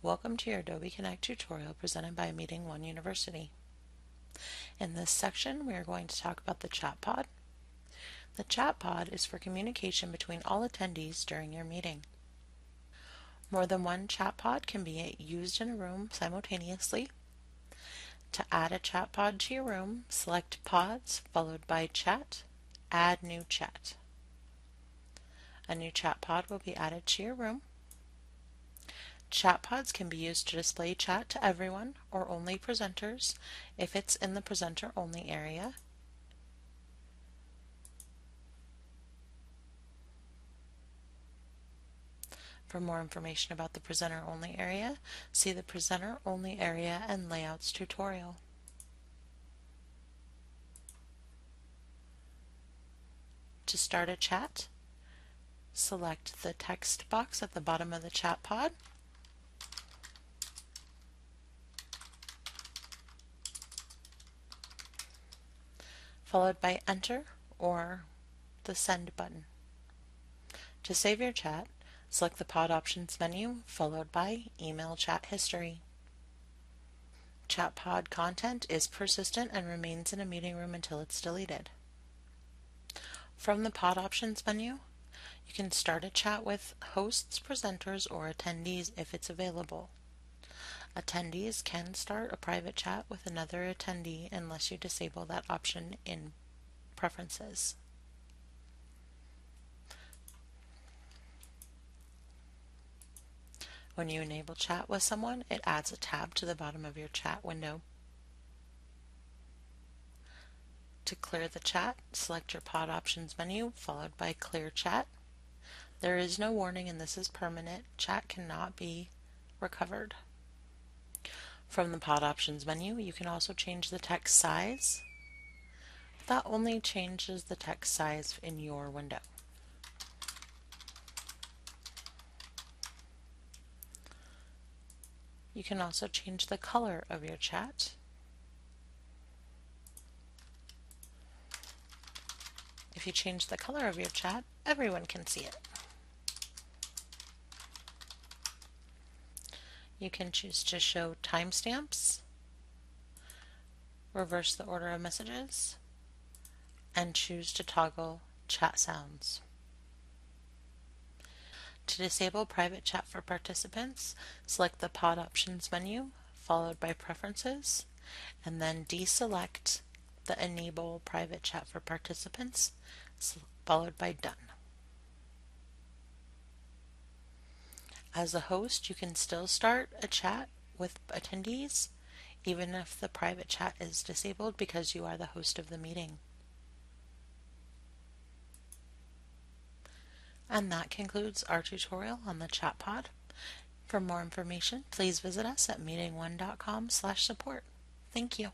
Welcome to your Adobe Connect tutorial presented by Meeting One University. In this section, we are going to talk about the chat pod. The chat pod is for communication between all attendees during your meeting. More than one chat pod can be used in a room simultaneously. To add a chat pod to your room, select Pods followed by Chat, Add New Chat. A new chat pod will be added to your room. Chat pods can be used to display chat to everyone or only presenters if it's in the presenter only area. For more information about the presenter only area, see the presenter only area and layouts tutorial. To start a chat, select the text box at the bottom of the chat pod followed by Enter or the Send button. To save your chat, select the Pod Options menu, followed by Email Chat History. Chat pod content is persistent and remains in a meeting room until it's deleted. From the Pod Options menu, you can start a chat with hosts, presenters, or attendees if it's available. Attendees can start a private chat with another attendee unless you disable that option in Preferences. When you enable chat with someone, it adds a tab to the bottom of your chat window. To clear the chat, select your Pod Options menu, followed by Clear Chat. There is no warning and this is permanent. Chat cannot be recovered. From the Pod Options menu, you can also change the text size. That only changes the text size in your window. You can also change the color of your chat. If you change the color of your chat, everyone can see it. You can choose to show timestamps, reverse the order of messages, and choose to toggle chat sounds. To disable private chat for participants, select the Pod Options menu, followed by Preferences, and then deselect the Enable Private Chat for Participants, followed by Done. As a host, you can still start a chat with attendees, even if the private chat is disabled because you are the host of the meeting. And that concludes our tutorial on the chat pod. For more information, please visit us at meetingone.com slash support. Thank you.